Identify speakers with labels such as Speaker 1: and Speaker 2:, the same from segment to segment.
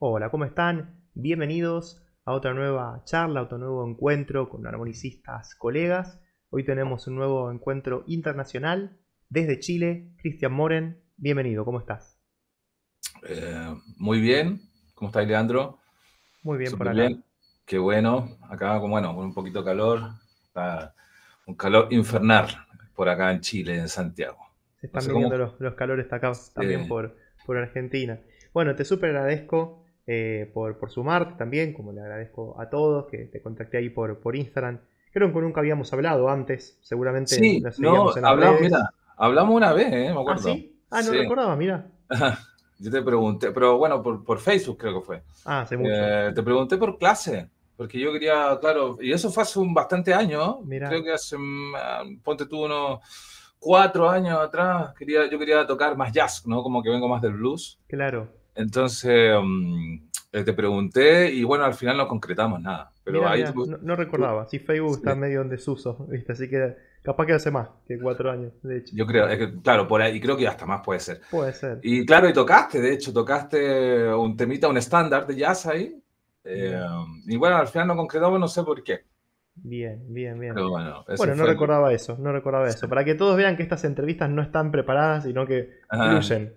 Speaker 1: Hola, ¿cómo están? Bienvenidos a otra nueva charla, otro nuevo encuentro con armonicistas colegas. Hoy tenemos un nuevo encuentro internacional desde Chile. Cristian Moren, bienvenido, ¿cómo estás?
Speaker 2: Eh, muy bien, ¿cómo estás, Leandro?
Speaker 1: Muy bien por acá. Bien.
Speaker 2: Qué bueno, acá con, bueno, con un poquito de calor, un calor infernal por acá en Chile, en Santiago.
Speaker 1: Se están viendo los, calores acá también por, por Argentina. Bueno, te súper agradezco eh, por, por sumarte también, como le agradezco a todos, que te contacté ahí por, por Instagram. Creo que nunca habíamos hablado antes, seguramente.
Speaker 2: Sí, no, hablamos, mira, hablamos una vez, ¿eh? me acuerdo.
Speaker 1: ¿Ah, sí? Ah, no recordaba, mira.
Speaker 2: Yo te pregunté, pero bueno, por, por Facebook creo que fue.
Speaker 1: Ah, hace mucho.
Speaker 2: Eh, te pregunté por clase, porque yo quería, claro, y eso fue hace un bastante año, Mira. creo que hace, mm, ponte tú unos cuatro años atrás, quería, yo quería tocar más jazz, ¿no? Como que vengo más del blues.
Speaker 1: Claro.
Speaker 2: Entonces eh, te pregunté y bueno, al final no concretamos nada. Pero ahí
Speaker 1: no, recordaba, sí, Facebook está medio en desuso, ¿viste? Así que capaz que hace más que cuatro años, de hecho.
Speaker 2: Yo creo, es que, claro, por ahí, y creo que hasta más puede ser.
Speaker 1: Puede ser.
Speaker 2: Y claro, y tocaste, de hecho, tocaste un temita, un estándar de jazz ahí. Eh, y bueno, al final no concretamos, no sé por qué.
Speaker 1: Bien, bien, bien.
Speaker 2: bueno,
Speaker 1: no recordaba eso, no recordaba eso. Para que todos vean que estas entrevistas no están preparadas, sino que fluyen.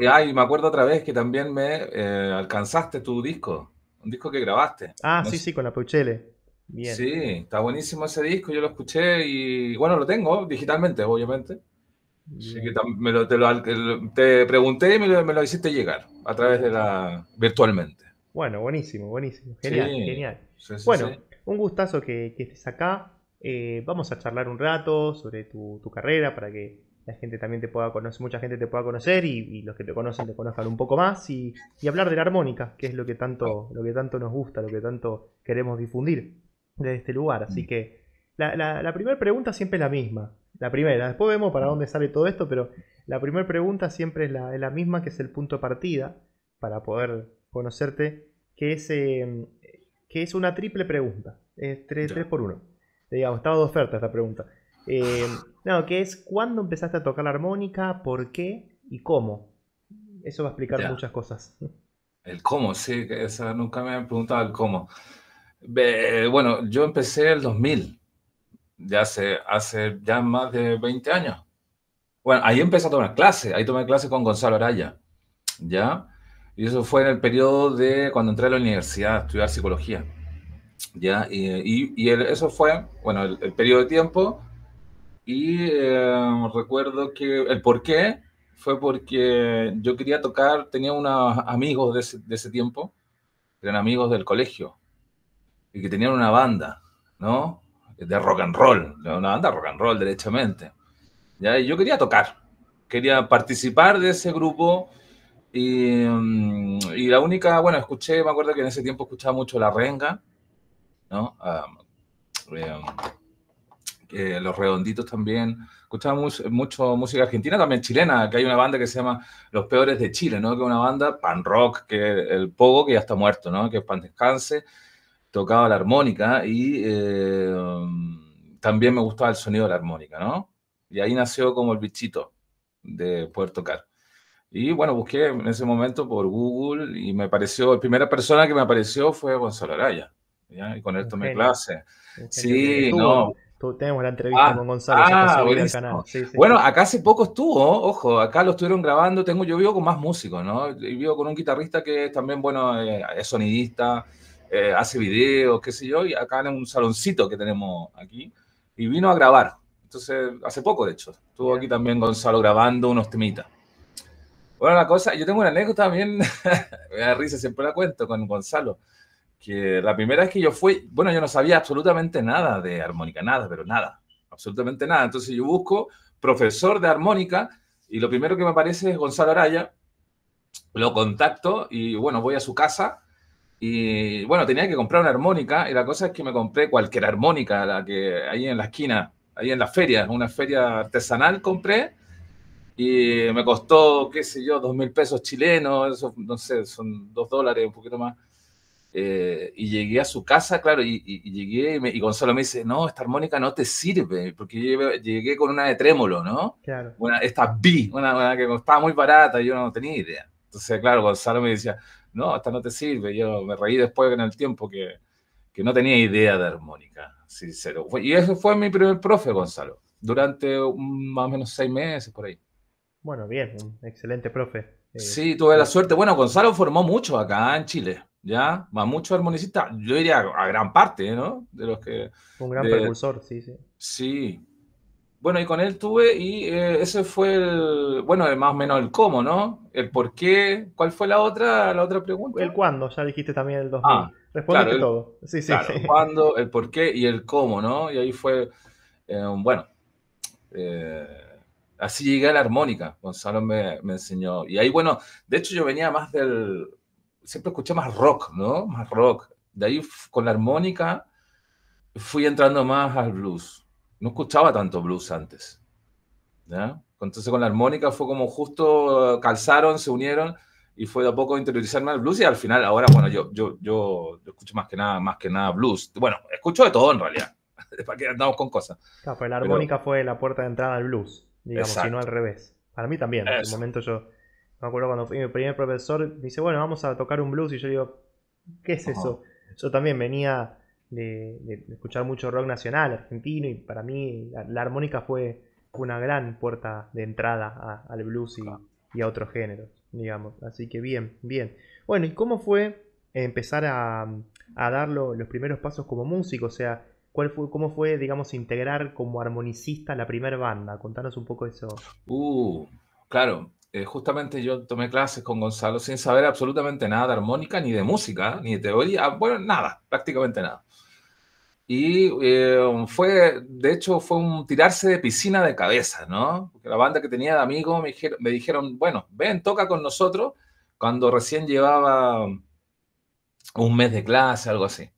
Speaker 2: Y, me acuerdo otra vez que también me eh, alcanzaste tu disco, un disco que grabaste.
Speaker 1: Ah, sí, sí, con la Puchele. Bien.
Speaker 2: Sí, está buenísimo ese disco, yo lo escuché y bueno, lo tengo digitalmente, obviamente. Así que te, pregunté y me lo, hiciste llegar a través de la virtualmente.
Speaker 1: Bueno, buenísimo, buenísimo. Genial, genial. bueno, un gustazo que, estés acá. Eh, vamos a charlar un rato sobre tu, carrera para que la gente también te pueda conocer, mucha gente te pueda conocer y, los que te conocen te conozcan un poco más y, hablar de la armónica, que es lo que tanto, lo que tanto nos gusta, lo que tanto queremos difundir desde este lugar. Así mm. que la, primera pregunta siempre es la misma. La primera, después vemos para dónde sale todo esto, pero la primera pregunta siempre es la, misma, que es el punto de partida para poder conocerte, que es eh, que es una triple pregunta. Es 3, por 1. Digamos, estaba de oferta esta pregunta. Eh, no, que es ¿cuándo empezaste a tocar la armónica? ¿Por qué? ¿Y cómo? Eso va a explicar muchas cosas.
Speaker 2: El cómo, sí, esa nunca me han preguntado el cómo. bueno, yo empecé el 2000, ya hace, hace ya más de 20 años. Bueno, ahí empecé a tomar clase, ahí tomé clase con Gonzalo Araya, ¿ya? Y eso fue en el periodo de cuando entré a la universidad a estudiar psicología. ¿ya? Y, y, eso fue, bueno, el, periodo de tiempo. Y eh, recuerdo que el por qué fue porque yo quería tocar, tenía unos amigos de ese, de ese tiempo, eran amigos del colegio, y que tenían una banda, ¿no? De rock and roll, una banda rock and roll, derechamente. ¿ya? Y yo quería tocar, quería participar de ese grupo Mm, y, la única, bueno, escuché, me acuerdo que en ese tiempo escuchaba mucho La Renga, ¿no? Eh, los Redonditos también. Escuchaba mucho, música argentina, también chilena, que hay una banda que se llama Los Peores de Chile, ¿no? Que es una banda pan rock, que el Pogo, que ya está muerto, ¿no? Que es pan descanse, tocaba la armónica y eh, también me gustaba el sonido de la armónica, ¿no? Y ahí nació como el bichito de poder tocar. Y bueno, busqué en ese momento por Google y me apareció, la primera persona que me apareció fue Gonzalo Araya. ¿ya? Y con él tomé clase. Sí, no.
Speaker 1: tenemos la entrevista ah, con Gonzalo.
Speaker 2: Ah, canal. Bueno, acá hace poco estuvo, ojo, acá lo estuvieron grabando. Tengo, yo vivo con más músicos, ¿no? Y vivo con un guitarrista que también, bueno, eh, es sonidista, eh, hace videos, qué sé yo, y acá en un saloncito que tenemos aquí. Y vino a grabar. Entonces, hace poco, de hecho. Estuvo aquí también Gonzalo grabando unos temitas. Bueno, la cosa, yo tengo una anécdota también, me da risa, siempre la cuento con Gonzalo, que la primera vez que yo fui, bueno, yo no sabía absolutamente nada de armónica, nada, pero nada, absolutamente nada. Entonces yo busco profesor de armónica y lo primero que me aparece es Gonzalo Araya, lo contacto y bueno, voy a su casa y bueno, tenía que comprar una armónica y la cosa es que me compré cualquier armónica, la que ahí en la esquina, ahí en la feria, una feria artesanal compré y me costó, qué sé yo, dos mil pesos chilenos, eso, no sé, son dos dólares, un poquito más. Eh, y llegué a su casa, claro, y, llegué y, Gonzalo me dice, no, esta armónica no te sirve, porque yo llegué, con una de trémolo, ¿no?
Speaker 1: Claro.
Speaker 2: Una, esta B, una, que costaba muy barata, y yo no tenía idea. Entonces, claro, Gonzalo me decía, no, esta no te sirve. Yo me reí después en el tiempo que, que no tenía idea de armónica, sincero. Y ese fue mi primer profe, Gonzalo, durante más o menos seis meses por ahí.
Speaker 1: Bueno, bien, un excelente profe.
Speaker 2: Eh, sí, tuve la suerte. Bueno, Gonzalo formó mucho acá en Chile, ¿ya? Va mucho armonicista, yo diría a gran parte, ¿no? De los que...
Speaker 1: Un gran precursor, sí, sí.
Speaker 2: Sí. Bueno, y con él tuve, y eh, ese fue el, bueno, más o menos el cómo, ¿no? El por qué, ¿cuál fue la otra, la otra pregunta?
Speaker 1: El cuándo, ya dijiste también el 2000. Ah, Respondiste todo. Sí, sí,
Speaker 2: claro, sí. cuándo, el por qué y el cómo, ¿no? Y ahí fue, eh, bueno, así llegué a la armónica, Gonzalo me, me, enseñó. Y ahí, bueno, de hecho yo venía más del, siempre escuché más rock, ¿no? Más rock. De ahí con la armónica fui entrando más al blues. No escuchaba tanto blues antes. ¿ya? Entonces con la armónica fue como justo calzaron, se unieron y fue de a poco interiorizarme al blues y al final ahora, bueno, yo, yo, yo, escucho más que nada, más que nada blues. Bueno, escucho de todo en realidad. ¿Para qué andamos con cosas?
Speaker 1: Claro, pues la armónica fue la puerta de entrada al blues digamos, sino al revés. Para mí también. En un momento yo me acuerdo cuando fui mi primer profesor, dice, bueno, vamos a tocar un blues y yo digo, ¿qué es eso? Yo también venía de, escuchar mucho rock nacional argentino y para mí la, armónica fue una gran puerta de entrada al blues y, a otros géneros, digamos. Así que bien, bien. Bueno, ¿y cómo fue empezar a, a dar los primeros pasos como músico? O sea, ¿Cuál fue, ¿Cómo fue, digamos, integrar como armonicista la primera banda? Contanos un poco eso.
Speaker 2: Uh, claro. Eh, justamente yo tomé clases con Gonzalo sin saber absolutamente nada de armónica, ni de música, ni de teoría. Bueno, nada, prácticamente nada. Y eh, fue, de hecho, fue un tirarse de piscina de cabeza, ¿no? Porque la banda que tenía de amigos me me dijeron, bueno, ven, toca con nosotros, cuando recién llevaba un mes de clase, algo así.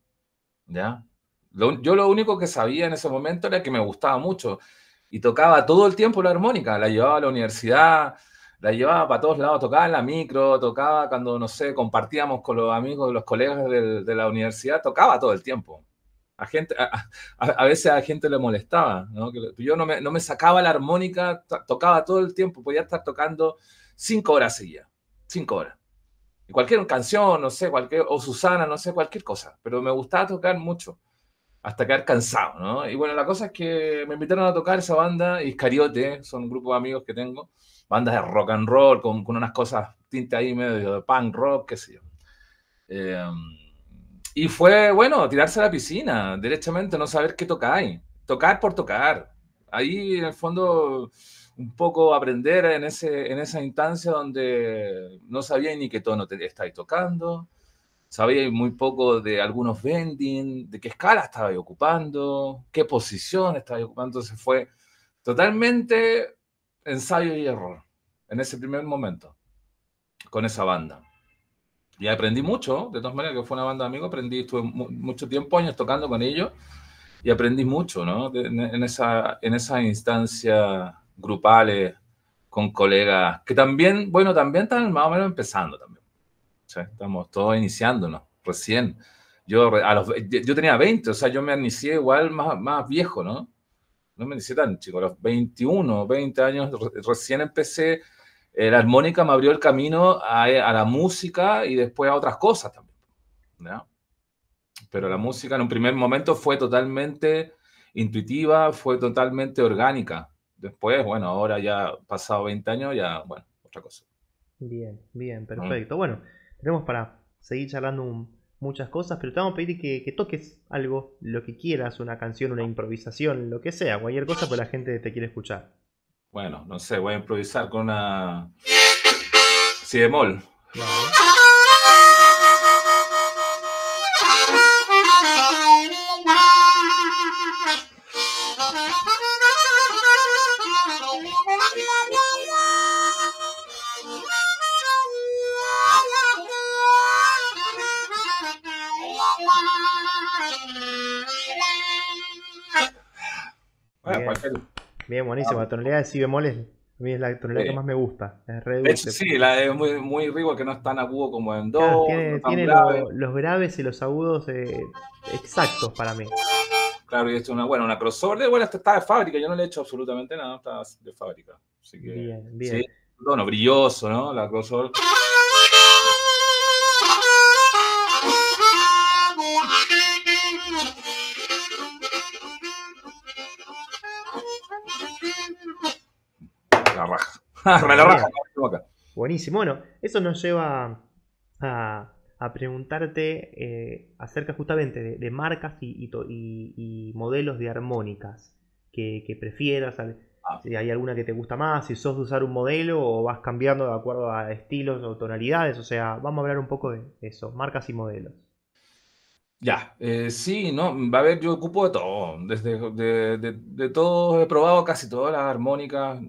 Speaker 2: ¿Ya? Yo lo único que sabía en ese momento era que me gustaba mucho y tocaba todo el tiempo la armónica, la llevaba a la universidad, la llevaba para todos lados, tocaba en la micro, tocaba cuando, no sé, compartíamos con los amigos, los colegas de, la universidad, tocaba todo el tiempo. A, gente, a, veces a gente le molestaba, ¿no? yo no me, no me, sacaba la armónica, tocaba todo el tiempo, podía estar tocando cinco horas seguidas, cinco horas. Y cualquier canción, no sé, cualquier, o Susana, no sé, cualquier cosa, pero me gustaba tocar mucho hasta quedar cansado, ¿no? Y bueno, la cosa es que me invitaron a tocar esa banda, Iscariote, son un grupo de amigos que tengo, bandas de rock and roll, con, con unas cosas tinte ahí medio de punk rock, qué sé yo. Em, y fue, bueno, tirarse a la piscina, derechamente, no saber qué tocáis, tocar por tocar. Ahí, en el fondo, un poco aprender en, ese, en esa instancia donde no sabía ni qué tono te estáis tocando, sabía muy poco de algunos bending, de qué escala estaba ocupando, qué posición estaba ocupando. Entonces fue totalmente ensayo y error en ese primer momento con esa banda. Y aprendí mucho, de todas maneras, que fue una banda de amigos, aprendí, estuve mucho tiempo, años tocando con ellos y aprendí mucho, ¿no? en, esa, en esas instancias grupales con colegas que también, bueno, también están más o menos empezando también estamos todos iniciándonos, recién. Yo, a los, yo tenía 20, o sea, yo me inicié igual más, más viejo, ¿no? No me inicié tan chico, a los 21, 20 años recién empecé. Eh, la armónica me abrió el camino a, a, la música y después a otras cosas también. ¿no? Pero la música en un primer momento fue totalmente intuitiva, fue totalmente orgánica. Después, bueno, ahora ya pasado 20 años, ya, bueno, otra cosa.
Speaker 1: Bien, bien, perfecto. Bueno, tenemos para seguir charlando muchas cosas, pero te vamos a pedir que, toques algo, lo que quieras, una canción, una improvisación, lo que sea, cualquier cosa, pues la gente te quiere escuchar.
Speaker 2: Bueno, no sé, voy a improvisar con una si bemol.
Speaker 1: Bien, buenísimo. La tonalidad de si bemol es, a mí es la tonalidad que más me gusta. Es
Speaker 2: sí, la es muy, muy rico, que no es tan agudo como en do.
Speaker 1: tiene, los graves y los agudos eh, exactos para mí.
Speaker 2: Claro, y es una, bueno, una crossover. Bueno, esta está de fábrica, yo no le he hecho absolutamente nada, está de fábrica. Así que, bien, bien. Sí, brilloso, ¿no? La crossover.
Speaker 1: Buenísimo. Bueno, eso nos lleva a, preguntarte eh, acerca justamente de, marcas y, modelos de armónicas que, prefieras. Ah. Si hay alguna que te gusta más, si sos de usar un modelo o vas cambiando de acuerdo a estilos o tonalidades. O sea, vamos a hablar un poco de eso, marcas y modelos.
Speaker 2: Ya, eh, sí, no, va a haber, yo ocupo de todo, desde de, todo, he probado casi todas las armónicas,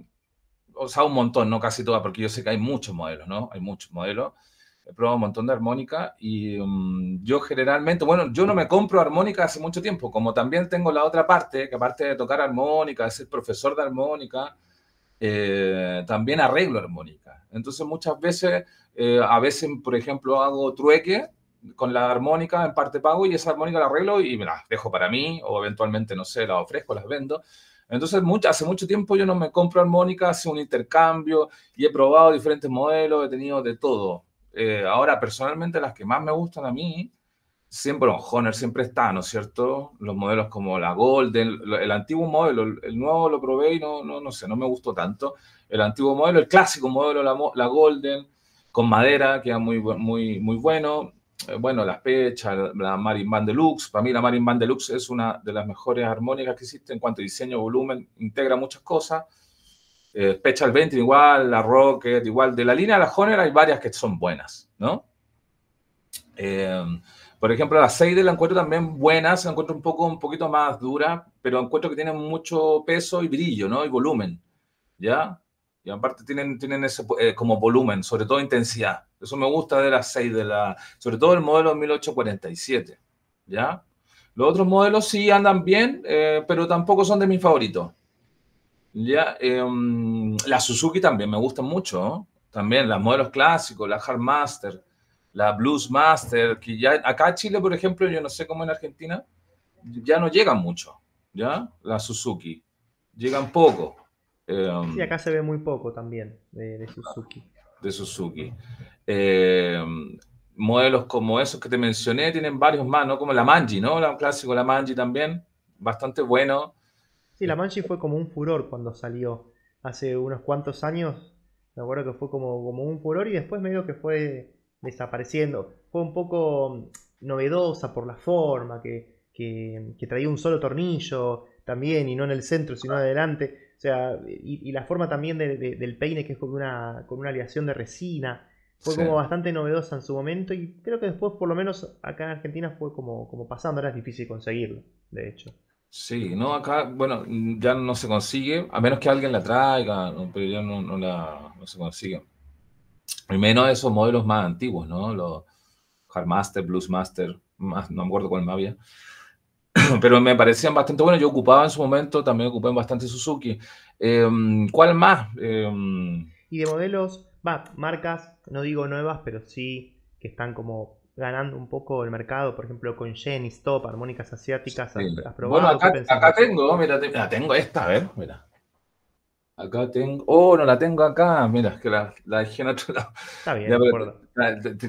Speaker 2: o sea, un montón, no casi todas, porque yo sé que hay muchos modelos, ¿no? Hay muchos modelos. He probado un montón de armónica y mm, yo generalmente, bueno, yo no me compro armónica hace mucho tiempo, como también tengo la otra parte, que aparte de tocar armónica, de ser profesor de armónica, eh, también arreglo armónica. Entonces muchas veces, eh, a veces, por ejemplo, hago trueque con la armónica en parte pago y esa armónica la arreglo y me la dejo para mí o eventualmente, no sé, la ofrezco, las vendo. Entonces, mucho, hace mucho tiempo yo no me compro armónica, hace un intercambio y he probado diferentes modelos, he tenido de todo. Eh, ahora, personalmente, las que más me gustan a mí, siempre, bueno, Honor siempre está, ¿no es cierto? Los modelos como la Golden, el antiguo modelo, el nuevo lo probé y no, no, no sé, no me gustó tanto. El antiguo modelo, el clásico modelo, la, la Golden, con madera, que era muy, muy, muy bueno. Eh, bueno, la Pecha, la Marin Band Deluxe. Para mí la Marin Band Deluxe es una de las mejores armónicas que existe en cuanto a diseño, volumen, integra muchas cosas. Eh, Pecha 20 igual, la Rocket igual. De la línea de la Honor hay varias que son buenas, ¿no? Eh, por ejemplo, la Seide la encuentro también buena, se encuentro un poco un poquito más dura, pero encuentro que tiene mucho peso y brillo, ¿no? Y volumen, ¿ya? Y aparte tienen, tienen ese eh, como volumen, sobre todo intensidad. Eso me gusta de la 6, de la, sobre todo el modelo 1847, ¿ya? Los otros modelos sí andan bien, eh, pero tampoco son de mis favoritos. Ya, em, la Suzuki también me gustan mucho, también las modelos clásicos, la Hardmaster, la Blues Master, que ya acá en Chile, por ejemplo, yo no sé cómo en Argentina, ya no llegan mucho, ¿ya? La Suzuki, llegan poco.
Speaker 1: Em, sí, acá se ve muy poco también de, Suzuki.
Speaker 2: De Suzuki. Em, modelos como esos que te mencioné tienen varios más, ¿no? Como la Manji, ¿no? La clásico, la Manji también, bastante bueno.
Speaker 1: Sí, la Manji fue como un furor cuando salió hace unos cuantos años. Me acuerdo que fue como, como un furor y después medio que fue desapareciendo. Fue un poco novedosa por la forma, que, que traía un solo tornillo también y no en el centro, sino adelante. O sea, y, la forma también del peine, que es con una, con una aleación de resina, fue como bastante novedosa en su momento y creo que después, por lo menos acá en Argentina, fue como, como pasando, era difícil conseguirlo, de hecho.
Speaker 2: Sí, no, acá, bueno, ya no se consigue, a menos que alguien la traiga, pero ya no, no, la, no se consigue. Y menos esos modelos más antiguos, ¿no? Los Hardmaster, Bluesmaster, más, no me acuerdo cuál más había. pero me parecían bastante buenos. Yo ocupaba en su momento, también ocupé bastante Suzuki. Em, ¿Cuál más? Em,
Speaker 1: y de modelos, va, marcas, no digo nuevas, pero sí que están como ganando un poco el mercado, por ejemplo, con Jenny, Stop, armónicas asiáticas.
Speaker 2: bueno, acá, acá tengo, mira, tengo esta, a ver, mira. Acá tengo, oh, no la tengo acá, mira, que la, la dejé en otro lado. Está bien,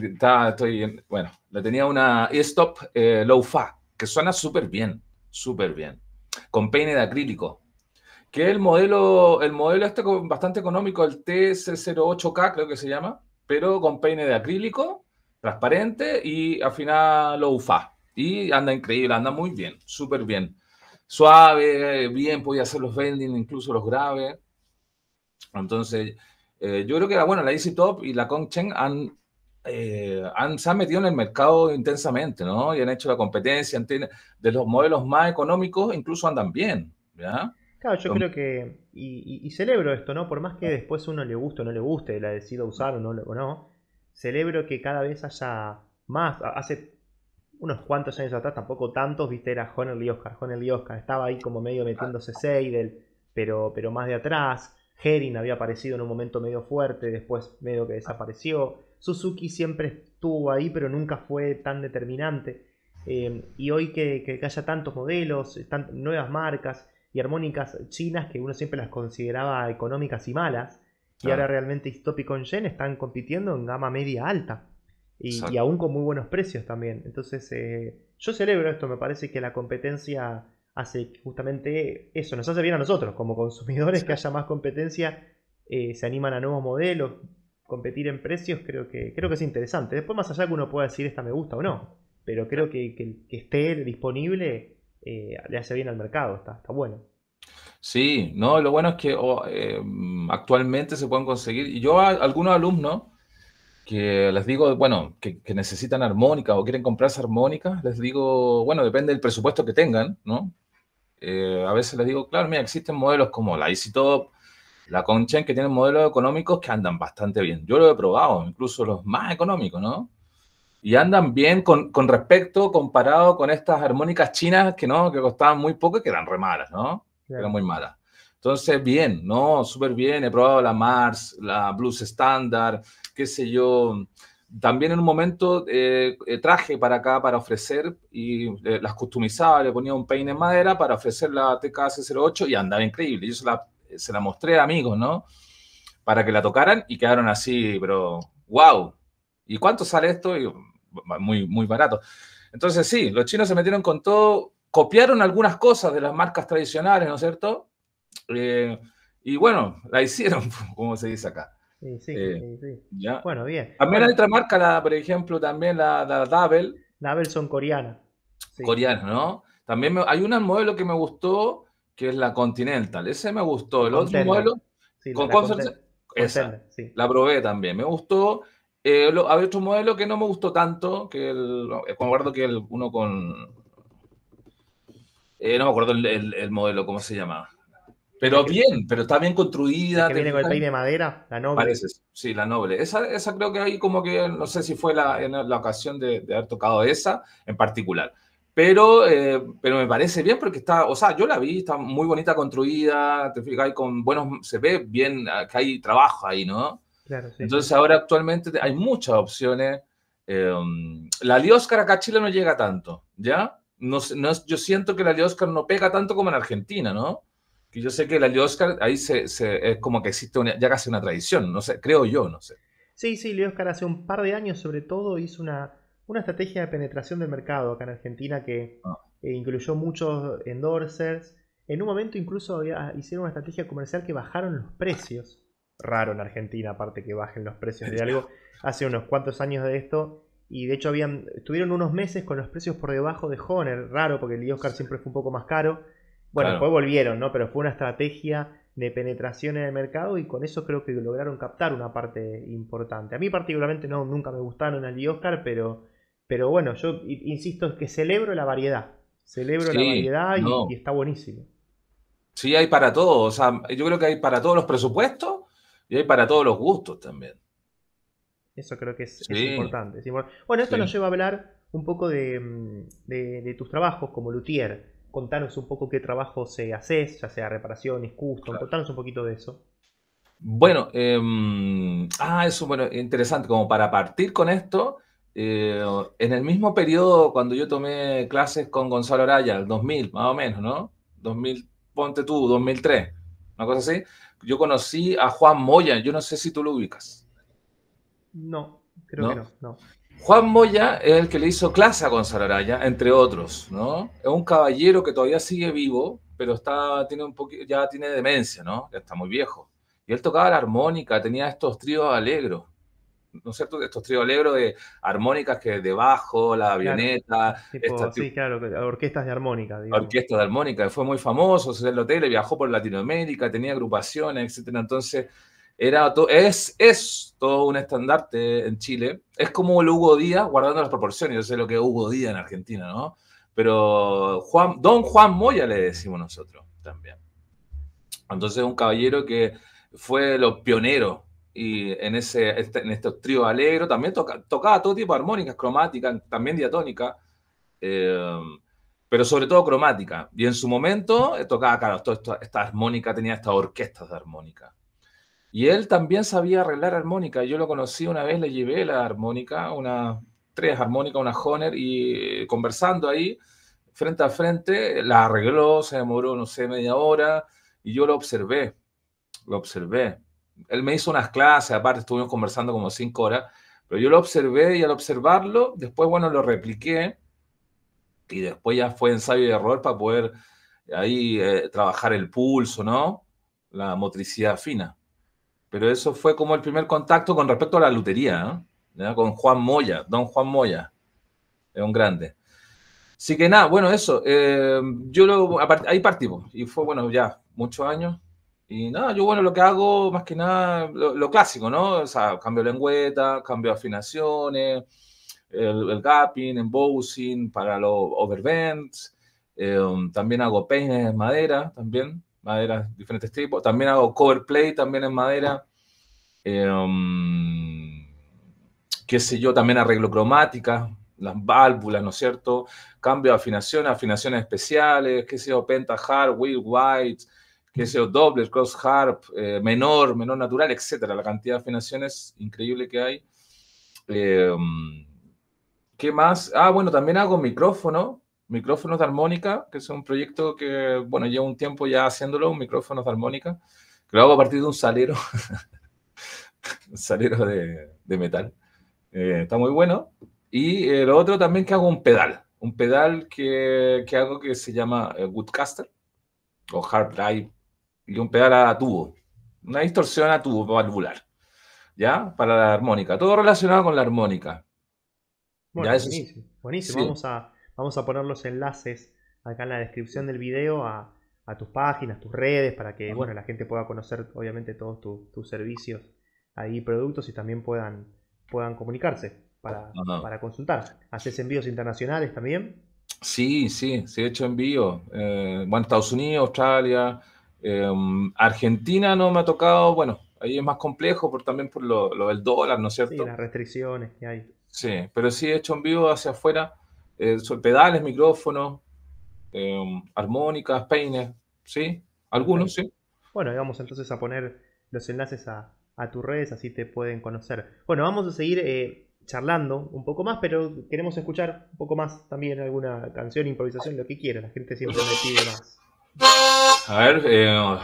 Speaker 2: está, estoy, bueno, la tenía una E-Stop eh, Low Fa que suena súper bien, súper bien, con peine de acrílico, que el modelo, el modelo este bastante económico, el TC08K creo que se llama, pero con peine de acrílico, transparente y al final lo ufa. Y anda increíble, anda muy bien, súper bien. Suave, bien, podía hacer los bending, incluso los graves. Entonces, eh, yo creo que bueno, la Easy Top y la Kongchen han eh, han, se han metido en el mercado intensamente, ¿no? Y han hecho la competencia de los modelos más económicos, incluso andan bien, ¿ya?
Speaker 1: Claro, yo creo que, y, celebro esto, ¿no? Por más que después uno le guste o no le guste, la decida usar o no, o no, celebro que cada vez haya más. Hace unos cuantos años atrás, tampoco tantos, viste, era Honor y Oscar, Honor y Oscar, estaba ahí como medio metiéndose Seidel, pero, pero más de atrás. Herin había aparecido en un momento medio fuerte, después medio que desapareció. Suzuki siempre estuvo ahí, pero nunca fue tan determinante. Eh, y hoy que, haya tantos modelos, nuevas marcas y armónicas chinas que uno siempre las consideraba económicas y malas, y ahora realmente Stop y Congen están compitiendo en gama media alta. Y, aún con muy buenos precios también. Entonces, eh, yo celebro esto, me parece que la competencia hace justamente eso, nos hace bien a nosotros como consumidores que haya más competencia eh, se animan a nuevos modelos, competir en precios, creo que, creo que es interesante. Después, más allá que uno pueda decir esta me gusta o no, pero creo que, que, esté disponible eh, le hace bien al mercado, está, está bueno.
Speaker 2: Sí, no, lo bueno es que eh, actualmente se pueden conseguir, y yo a algunos alumnos que les digo, bueno, que, necesitan armónica o quieren comprarse armónica, les digo, bueno, depende del presupuesto que tengan, ¿no? Eh, a veces les digo, claro, mira, existen modelos como la EasyTop, la Conchen, que tienen modelos económicos que andan bastante bien. Yo lo he probado, incluso los más económicos, ¿no? Y andan bien con, con respecto, comparado con estas armónicas chinas que no, que costaban muy poco y que eran re malas, ¿no? Eran muy malas. Entonces, bien, ¿no? Súper bien. He probado la Mars, la Blues Standard, qué sé yo. También en un momento eh, eh, traje para acá para ofrecer y eh, las customizaba, le ponía un peine en madera para ofrecer la TKC08 y andaba increíble. Yo se la, se la mostré a amigos, ¿no? Para que la tocaran y quedaron así, pero wow. ¿Y cuánto sale esto? muy, muy barato. Entonces sí, los chinos se metieron con todo, copiaron algunas cosas de las marcas tradicionales, ¿no es cierto? y bueno, la hicieron, como se dice acá.
Speaker 1: Sí, sí, eh, sí, Bueno, bien.
Speaker 2: También hay otra marca, la, por ejemplo, también la, la Dabel.
Speaker 1: Dabel son coreanas.
Speaker 2: Coreanas, ¿no? También hay un modelo que me gustó, que es la Continental. Ese me gustó. El otro modelo, con la, esa, la probé también. Me gustó. Eh, había otro modelo que no me gustó tanto, que el, acuerdo que el, uno con... Eh, no me acuerdo el, el modelo, ¿cómo se llama? Pero bien, pero está bien construida.
Speaker 1: Que viene con el peine de madera, la noble.
Speaker 2: Parece, sí, la noble. Esa, esa creo que ahí como que, no sé si fue la, en la ocasión de, haber tocado esa en particular. Pero, eh, pero me parece bien porque está, o sea, yo la vi, está muy bonita construida, te fijas, con buenos, se ve bien que hay trabajo ahí, ¿no? Claro, sí, Entonces ahora actualmente hay muchas opciones. Em, la Lioscar acá a Chile no llega tanto, ¿ya? No, no, yo siento que la Lioscar no pega tanto como en Argentina, ¿no? que yo sé que la Oscar ahí se, es como que existe ya casi una tradición, no sé, creo yo, no sé.
Speaker 1: Sí, sí, Oscar hace un par de años sobre todo hizo una, una estrategia de penetración del mercado acá en Argentina que ah. eh, incluyó muchos endorsers. En un momento incluso hicieron una estrategia comercial que bajaron los precios. Raro en Argentina, aparte que bajen los precios de algo. Hace unos cuantos años de esto. Y de hecho habían, estuvieron unos meses con los precios por debajo de Honor. Raro porque el Oscar siempre fue un poco más caro. Bueno, después volvieron, ¿no? Pero fue una estrategia de penetración en el mercado y con eso creo que lograron captar una parte importante. A mí particularmente no, nunca me gustaron al Oscar, pero, pero bueno, yo insisto que celebro la variedad. Celebro la variedad y, está buenísimo.
Speaker 2: Sí, hay para todo. O sea, yo creo que hay para todos los presupuestos y hay para todos los gustos también.
Speaker 1: Eso creo que es, importante. Bueno, esto nos lleva a hablar un poco de, de, de tus trabajos como luthier contanos un poco qué trabajo se haces, ya sea reparaciones, custom, contanos un poquito de eso.
Speaker 2: Bueno, em, ah, eso, bueno, interesante, como para partir con esto, eh, en el mismo periodo cuando yo tomé clases con Gonzalo Araya, el 2000, más o menos, ¿no? 2000, ponte tú, 2003, una cosa así, yo conocí a Juan Moya, yo no sé si tú lo ubicas.
Speaker 1: No, creo que no, no.
Speaker 2: Juan Moya es el que le hizo clase a Gonzalo Araya, entre otros, ¿no? Es un caballero que todavía sigue vivo, pero está, tiene un ya tiene demencia, ¿no? Está muy viejo. Y él tocaba la armónica, tenía estos tríos alegros, ¿no es cierto? Estos tríos de armónicas que debajo, la avioneta.
Speaker 1: sí, claro, orquestas de armónica.
Speaker 2: Orquestas de armónica, fue muy famoso, en el hotel, viajó por Latinoamérica, tenía agrupaciones, etc. Entonces, era es, es todo un estandarte en Chile. Es como el Hugo Díaz, guardando las proporciones. Yo sé lo que es Hugo Díaz en Argentina, ¿no? Pero Juan, Don Juan Moya le decimos nosotros también. Entonces, un caballero que fue los pioneros y en, ese, este, en estos tríos alegros también tocaba todo tipo de armónicas, cromáticas, también diatónica, eh, pero sobre todo cromática. Y en su momento eh, tocaba, claro, toda esta, esta armónica, tenía estas orquestas de armónica. Y él también sabía arreglar armónica. Yo lo conocí una vez, le llevé la armónica, una tres armónicas, una Honer, y eh, conversando ahí, frente a frente, la arregló, se demoró, no sé, media hora, y yo lo observé, lo observé. Él me hizo unas clases, aparte estuvimos conversando como cinco horas, pero yo lo observé y al observarlo, después, bueno, lo repliqué, y después ya fue ensayo y error para poder ahí eh, trabajar el pulso, ¿no? La motricidad fina. pero eso fue como el primer contacto con respecto a la lutería, con Juan Moya, don Juan Moya, es un grande. Así que nada, bueno, eso, eh, yo lo, ahí partimos, y fue, bueno, ya muchos años, y nada, yo bueno, lo que hago más que nada, lo, clásico, ¿no? O sea, cambio lengüeta, cambio afinaciones, el, el gapping, embossing para los overbends, eh, también hago peines en madera, también, madera diferentes tipos, también hago cover play también en madera, eh, qué sé yo, también arreglo cromática, las válvulas, ¿no es cierto? Cambio de afinación, afinaciones especiales, qué sé yo, penta harp, wheel white, qué sé yo, doble, cross harp, eh, menor, menor natural, etcétera. La cantidad de afinaciones increíble que hay. ¿Qué más? Ah, bueno, también hago micrófono, micrófonos de armónica, que es un proyecto que, bueno, llevo un tiempo ya haciéndolo, un micrófono de armónica, que lo hago a partir de un salero, un salero de, metal. Eh, está muy bueno. Y eh, lo otro también que hago un pedal, un pedal que, que hago que se llama eh, Woodcaster o Hard Drive y un pedal a tubo, una distorsión a tubo valvular, ¿ya? Para la armónica, todo relacionado con la armónica.
Speaker 1: buenísimo, buenísimo. Vamos a Vamos a poner los enlaces acá en la descripción del video a, tus páginas, tus redes, para que bueno, la gente pueda conocer obviamente todos tus servicios ahí, productos y también puedan, puedan comunicarse para, para consultar. ¿Haces envíos internacionales también?
Speaker 2: Sí, sí, sí he hecho envíos. Eh, bueno, Estados Unidos, Australia, em, Argentina no me ha tocado, bueno, ahí es más complejo por, también por lo, del dólar, ¿no es cierto? Sí,
Speaker 1: las restricciones que hay.
Speaker 2: Sí, pero sí he hecho envíos hacia afuera eh, pedales, micrófonos, eh, armónicas, peines, ¿sí? Algunos, sí.
Speaker 1: Bueno, vamos entonces a poner los enlaces a, tus redes, así te pueden conocer. Bueno, vamos a seguir eh, charlando un poco más, pero queremos escuchar un poco más también alguna canción, improvisación, lo que quiera. La gente siempre me pide más.
Speaker 2: A ver, eh...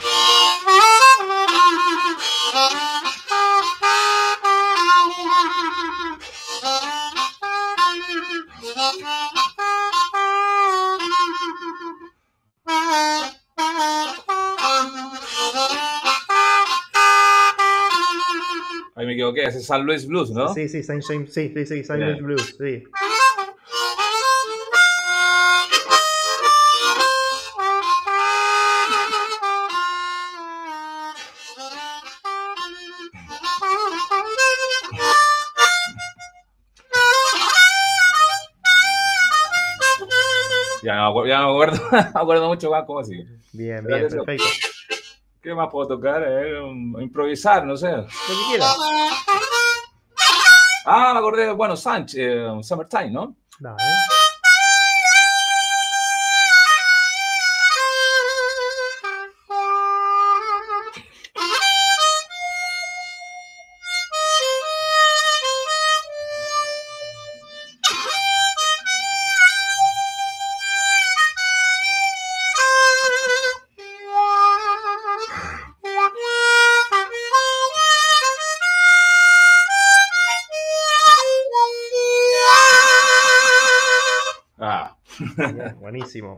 Speaker 2: Ahí me equivoqué, es San Luis Blues, ¿no?
Speaker 1: Sí, sí, San James, sí, sí, sí, San Luis Blues, sí.
Speaker 2: Ya no, ya me acuerdo, me acuerdo mucho más cómo sigue.
Speaker 1: Bien, bien, perfecto.
Speaker 2: ¿Qué más puedo tocar? Eh? Improvisar, no sé. Lo que quieras. Ah, me acordé, bueno, Sánchez, eh, Summertime, ¿no? Dale.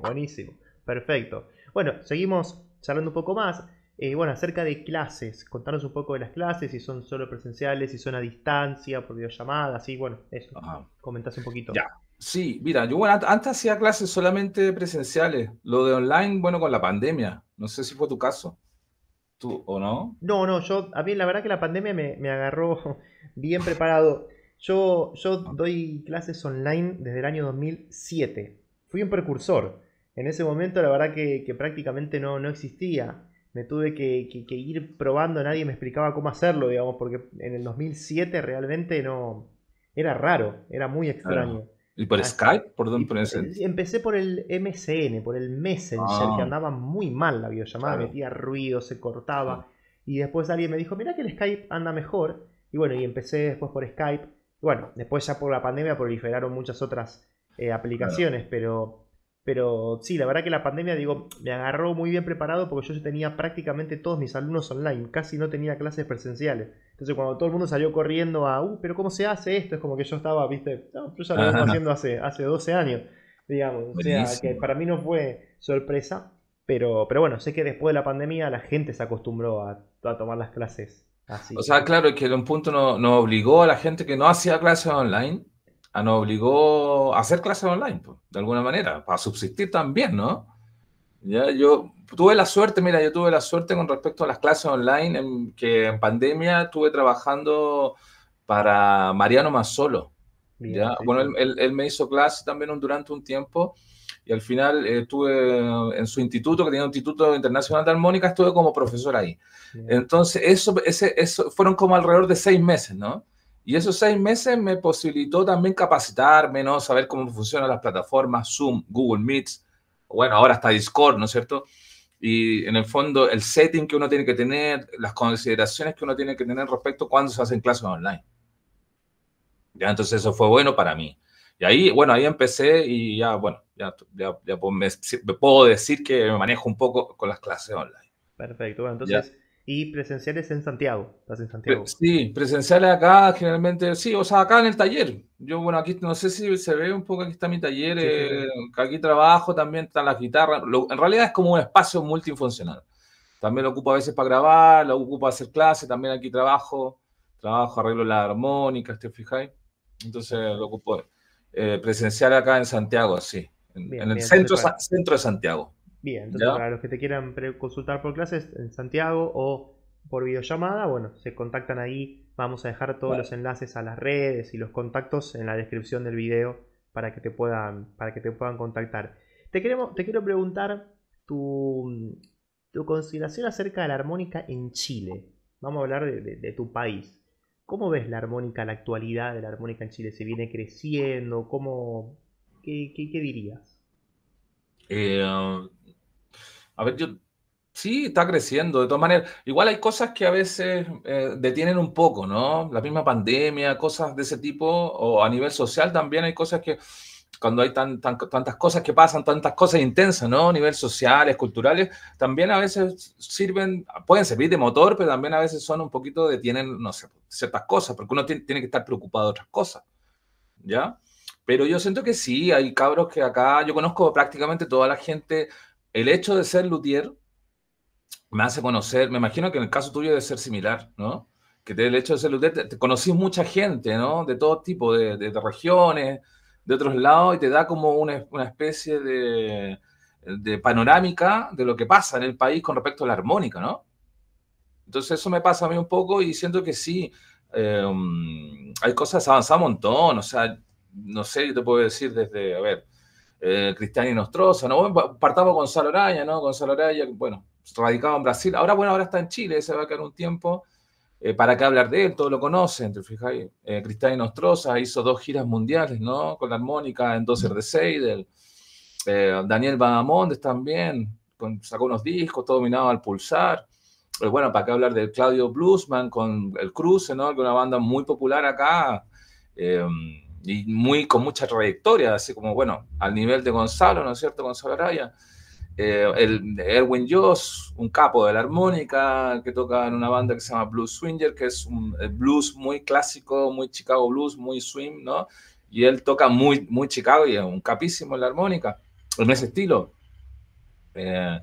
Speaker 1: Buenísimo, buenísimo. Perfecto. Bueno, seguimos charlando un poco más. Eh, bueno, acerca de clases, contanos un poco de las clases, si son solo presenciales, si son a distancia, por videollamada, así, bueno, eso. Comentás un poquito.
Speaker 2: Ya. Sí, mira, yo bueno, antes hacía clases solamente presenciales. Lo de online, bueno, con la pandemia. No sé si fue tu caso. ¿Tú o no?
Speaker 1: No, no, yo, a mí la verdad que la pandemia me, me agarró bien preparado. Yo, yo doy clases online desde el año 2007 fui un precursor. En ese momento la verdad que, prácticamente no, no, existía. Me tuve que, ir probando, nadie me explicaba cómo hacerlo, digamos, porque en el 2007 realmente no... Era raro, era muy extraño.
Speaker 2: ¿Y por Skype? ¿Por dónde
Speaker 1: Empecé por el MSN, por el Messenger, que ah. andaba muy mal la videollamada, metía ruido, se cortaba. Y después alguien me dijo, mira que el Skype anda mejor. Y bueno, y empecé después por Skype. Bueno, después ya por la pandemia proliferaron muchas otras eh, aplicaciones, pero, pero sí, la verdad que la pandemia, digo, me agarró muy bien preparado porque yo tenía prácticamente todos mis alumnos online, casi no tenía clases presenciales. Entonces cuando todo el mundo salió corriendo a, uh, pero ¿cómo se hace esto? Es como que yo estaba, viste, yo ya lo vengo haciendo hace, hace 12 años, digamos. O sea, que para mí no fue sorpresa, pero, pero bueno, sé que después de la pandemia la gente se acostumbró a, a tomar las clases
Speaker 2: o sea, claro, es que en un punto nos no obligó a la gente que no hacía clases online, a nos obligó a hacer clases online, de alguna manera, para subsistir también, ¿no? Ya, yo tuve la suerte, mira, yo tuve la suerte con respecto a las clases online, en, que en pandemia estuve trabajando para Mariano Mazzolo. ¿ya? Bueno, él, él, me hizo clase también durante un tiempo y al final eh, estuve en su instituto, que tenía un instituto internacional de armónica, estuve como profesor ahí. Entonces, eso, ese, eso fueron como alrededor de seis meses, ¿no? Y esos seis meses me posibilitó también capacitarme, ¿no? Saber cómo funcionan las plataformas, Zoom, Google Meets, bueno, ahora está Discord, ¿no es cierto? Y en el fondo, el setting que uno tiene que tener, las consideraciones que uno tiene que tener respecto a cuando se hacen clases online. Ya, entonces eso fue bueno para mí. Y ahí, bueno, ahí empecé y ya, bueno, ya, ya, ya me, puedo decir que me manejo un poco con las clases online.
Speaker 1: Perfecto, bueno, entonces y presenciales en Santiago. ¿Estás en Santiago?
Speaker 2: Sí, presenciales acá generalmente, sí, o sea, acá en el taller. Yo, bueno, aquí no sé si se ve un poco, aquí está mi taller, eh, aquí trabajo, también están las guitarras. en realidad es como un espacio multifuncional. También lo ocupo a veces para grabar, lo ocupo para hacer clases, también aquí trabajo, trabajo, arreglo la armónica, ¿te fijáis? Entonces lo ocupo eh, presencial acá en Santiago, sí, en, el centro, centro de Santiago.
Speaker 1: Bien, entonces para los que te quieran consultar por clases en Santiago o por videollamada, bueno, se contactan ahí. Vamos a dejar todos los enlaces a las redes y los contactos en la descripción del video para que te puedan, para que te puedan contactar. Te, queremos, te quiero preguntar tu, tu consideración acerca de la armónica en Chile. Vamos a hablar de, tu país. ¿Cómo ves la armónica, la actualidad de la armónica en Chile? ¿Se viene creciendo? ¿Cómo, qué, qué, dirías?
Speaker 2: Eh, a ver, yo sí, está creciendo, de todas maneras. Igual hay cosas que a veces eh, detienen un poco, ¿no? La misma pandemia, cosas de ese tipo, o a nivel social también hay cosas que, cuando hay tan, tantas cosas que pasan, tantas cosas intensas, ¿no? A nivel sociales, culturales, también a veces sirven, pueden servir de motor, pero también a veces son un poquito, detienen, no sé, ciertas cosas, porque uno tiene, tiene que estar preocupado de otras cosas, ¿ya? Pero yo siento que sí, hay cabros que acá, yo conozco prácticamente toda la gente el hecho de ser luthier me hace conocer, me imagino que en el caso tuyo debe ser similar, ¿no? Que el hecho de ser luthier, te, conocí mucha gente, ¿no? De todo tipo, de, regiones, de otros lados, y te da como una, especie de, panorámica de lo que pasa en el país con respecto a la armónica, ¿no? Entonces eso me pasa a mí un poco y siento que sí, em, hay cosas avanzadas un montón, o sea, no sé, yo te puedo decir desde, a ver, eh, Cristian y Nostroza, ¿no? partamos con Gonzalo Araya, ¿no? Gonzalo Araya, bueno, radicado en Brasil, ahora, bueno, ahora está en Chile, se va a quedar un tiempo. Eh, ¿Para qué hablar de él? Todos lo conocen, ¿te fijáis? Eh, Cristian y Nostroza hizo dos giras mundiales, ¿no? Con la armónica en Doser de Seidel. Eh, Daniel Badamondes también, sacó unos discos, todo dominado al pulsar. bueno, ¿para qué hablar de Claudio Bluesman con El Cruce, ¿no? Que es una banda muy popular acá y muy, con mucha trayectoria, así como, bueno, al nivel de Gonzalo, ¿no es cierto? Gonzalo Araya. Eh, el Erwin Joss, un capo de la armónica, que toca en una banda que se llama Blues Swinger, que es un blues muy clásico, muy Chicago blues, muy swing, ¿no? Y él toca muy, muy Chicago y es un capísimo en la armónica, en ese estilo. Eh,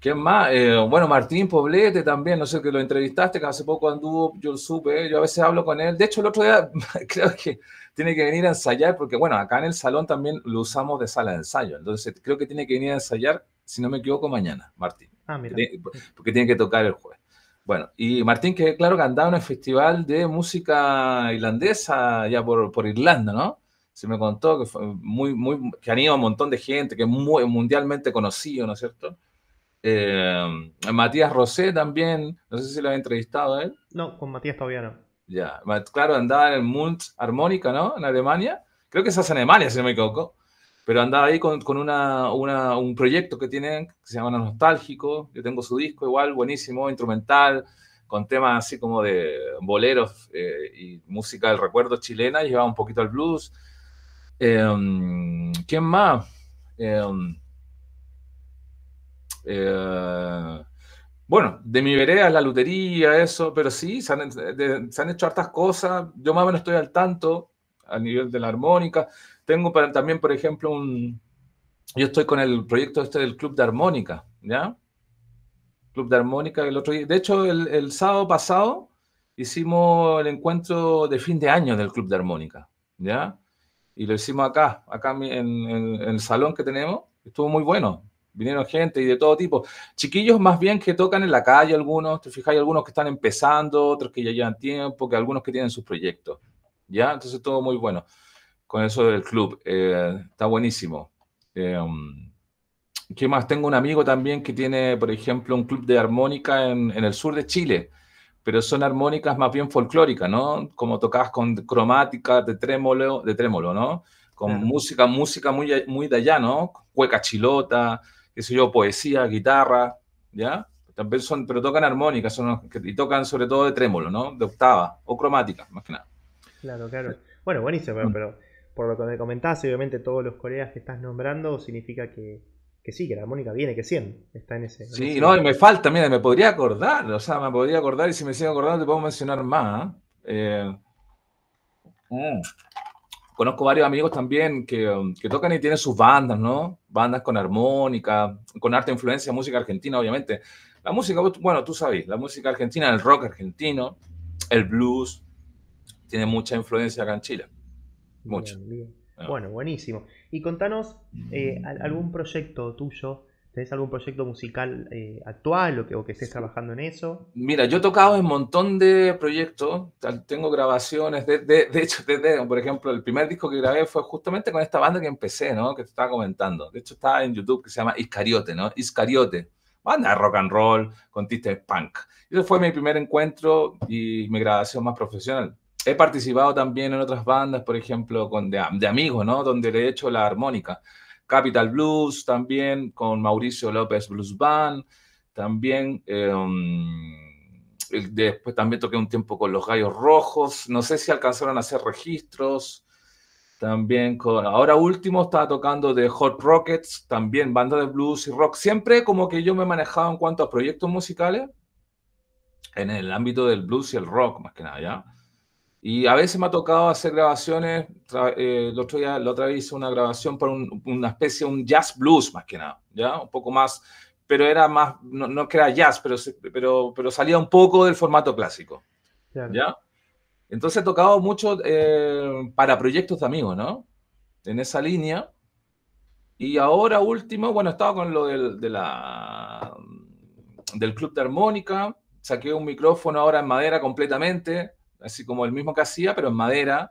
Speaker 2: ¿Quién más? Eh, bueno, Martín Poblete también, no sé, que lo entrevistaste, que hace poco anduvo, yo lo supe, yo a veces hablo con él. De hecho, el otro día creo que tiene que venir a ensayar, porque bueno, acá en el salón también lo usamos de sala de ensayo, entonces creo que tiene que venir a ensayar, si no me equivoco, mañana, Martín. Ah, mira. Porque tiene que tocar el jueves. Bueno, y Martín, que claro que andaba en un festival de música irlandesa ya por, por Irlanda, ¿no? Se me contó que fue muy, muy, que anima a un montón de gente, que es muy mundialmente conocido, ¿no es cierto? Eh, Matías Rosé también, no sé si lo ha entrevistado a él.
Speaker 1: No, con Matías todavía no.
Speaker 2: Ya, claro, andaba en el Mund Armónica, ¿no? En Alemania. Creo que es en Alemania, si no me equivoco. Pero andaba ahí con, con una, una, un proyecto que tienen que se llama Nostálgico. Yo tengo su disco igual, buenísimo, instrumental, con temas así como de boleros eh, y música del recuerdo chilena. Llevaba un poquito al blues. Eh, ¿Quién más? Eh, eh, bueno, de mi vereda la lutería, eso, pero sí, se han, hecho hartas cosas. Yo más o menos estoy al tanto a nivel de la armónica. Tengo también, por ejemplo, un... Yo estoy con el proyecto este del Club de Armónica, ¿ya? Club de Armónica, el otro día. De hecho, el, sábado pasado hicimos el encuentro de fin de año del Club de Armónica, ¿ya? Y lo hicimos acá, acá en, en el salón que tenemos, estuvo muy bueno. Vinieron gente y de todo tipo. Chiquillos más bien que tocan en la calle algunos, te fijáis, algunos que están empezando, otros que ya llevan tiempo, que algunos que tienen sus proyectos. ¿Ya? Entonces todo muy bueno. Con eso del club. Eh, está buenísimo. Eh, ¿Qué más? Tengo un amigo también que tiene, por ejemplo, un club de armónica en, en el sur de Chile, pero son armónicas más bien folclóricas, ¿no? Como tocadas con cromática de trémolo, de trémolo, ¿no? Con música, música muy, muy de allá, ¿no? Cueca chilota, qué sé yo, poesía, guitarra, ¿ya? También son, pero tocan armónicas, son, y tocan sobre todo de trémolo, ¿no? De octava o cromática, más que nada.
Speaker 1: Claro, claro. Bueno, buenísimo, mm. pero por lo que me comentás, obviamente todos los colegas que estás nombrando significa que, que sí, que la armónica viene, que 100 está en ese.
Speaker 2: sí, no, y me falta, mira, me podría acordar, o sea, me podría acordar y si me sigo acordando te puedo mencionar más. ¿eh? eh mm conozco varios amigos también que, que, tocan y tienen sus bandas, ¿no? Bandas con armónica, con arte influencia, música argentina, obviamente. La música, bueno, tú sabes, la música argentina, el rock argentino, el blues, tiene mucha influencia acá en Chile. Mucho.
Speaker 1: Ah. Bueno, buenísimo. Y contanos eh, algún proyecto tuyo ¿Tenés algún proyecto musical eh, actual o que, o que, estés trabajando en eso?
Speaker 2: Mira, yo he tocado en un montón de proyectos, tengo grabaciones, de, de, de hecho, por ejemplo, el primer disco que grabé fue justamente con esta banda que empecé, ¿no? Que te estaba comentando. De hecho, está en YouTube, que se llama Iscariote, ¿no? Iscariote, banda de rock and roll con tistes punk. Ese fue mi primer encuentro y mi grabación más profesional. He participado también en otras bandas, por ejemplo, con de, de amigos, ¿no? Donde le he hecho la armónica. Capital Blues también, con Mauricio López Blues Band, también, em, después también toqué un tiempo con Los Gallos Rojos, no sé si alcanzaron a hacer registros, también con, ahora último estaba tocando de Hot Rockets, también banda de blues y rock, siempre como que yo me manejaba en cuanto a proyectos musicales, en el ámbito del blues y el rock, más que nada, ¿ya? Y a veces me ha tocado hacer grabaciones. Eh, el otro día, la otra vez hice una grabación para una especie, un jazz blues más que nada, ¿ya? Un poco más, pero era más, no, no que era jazz, pero, pero, pero salía un poco del formato clásico, ¿ya? Entonces he tocado mucho eh, para proyectos de amigos, ¿no? En esa línea. Y ahora último, bueno, estaba con lo del, de la, del club de armónica. Saqué un micrófono ahora en madera completamente así como el mismo que hacía, pero en madera.